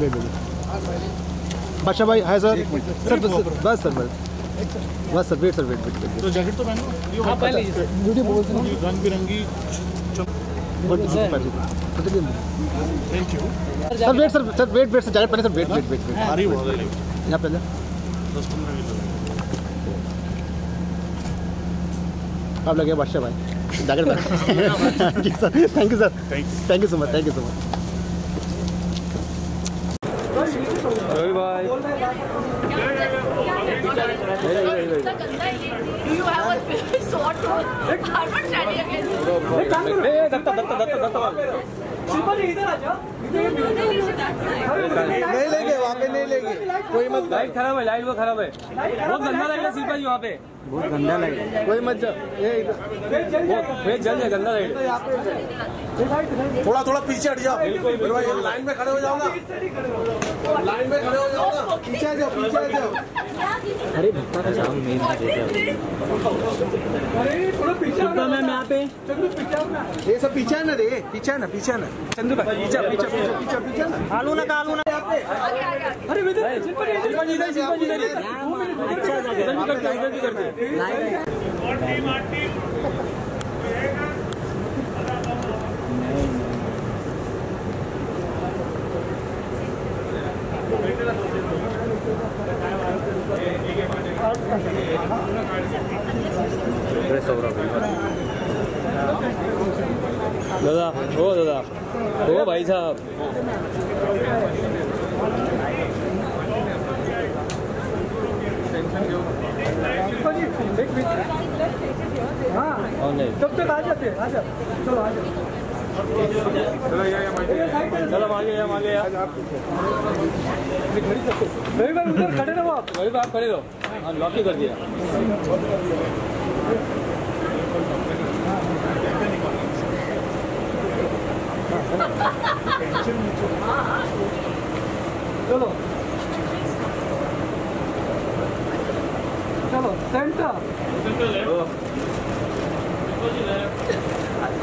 Wait wait बादशाह भाई hi sir. Sir बस बस सर बस। बस sir wait sir wait wait wait तो जैकेट तो पहनो हाँ? पहन लीजिए रंग बिरंगी thank you sir. Wait sir sir wait wait sir jacket पहने sir wait wait wait wait. आ बहुत है यहाँ पे किलो आप लगे। बादशाह भाई। जैकेट पहने। Thank you sir thank you sir thank you so much thank you so much Ravi भाई दत्ता दत्ता दत्ता दत्ता नहीं लेंगे वहाँ पे नहीं लेंगे। कोई मत लाइट खराब है लाइट वो खराब है। बहुत गंदा लगेगा है शिल्पा जी वहाँ पे। बहुत गंदा लगेगा कोई मत जाओ ये इधर। जल है गंदा लगेगा थोड़ा थोड़ा पीछे हट जाओ। लाइन में खड़े हो जाओ ना। लाइन में खड़े हो जाओ ना। पीछे आ जाओ पीछे आ जाओ। ये सब पीछे है ना रे पीछे है ना पीछे है ना चंदू भाई पीछे पीछे पीछे पीछे पीछे ना आलू ना आलू ना। अरे इधर शिल्पा जी इधर शिल्पा जी इधर इधर भी करते इधर भी करते दादा ओ दादा ओ भाई साहब और नहीं तब तक आ जाते आ जा चलो आ जाओ चलो रवि भाई उधर खड़े रहो आप वही बात खड़े रहो हाँ लॉक ही कर दिया चलो चलो सेंटर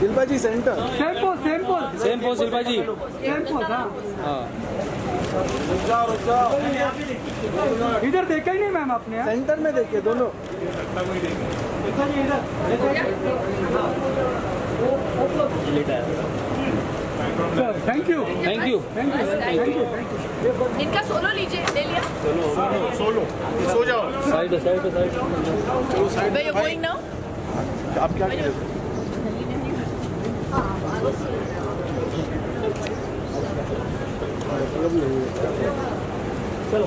दिलबा जी center. Same pose same pose same pose Shilpa जी सेम पोज हाँ। हाँ। इधर देखा ही नहीं मैम आपने हाँ? सेंटर में देखिए दोनों। Thank you thank you thank you thank you इनका सोलो लीजिए ले लिया। सोलो सोलो सो जाओ साइड साइड साइड चलो side Where you going now? आप क्या Where you- चलो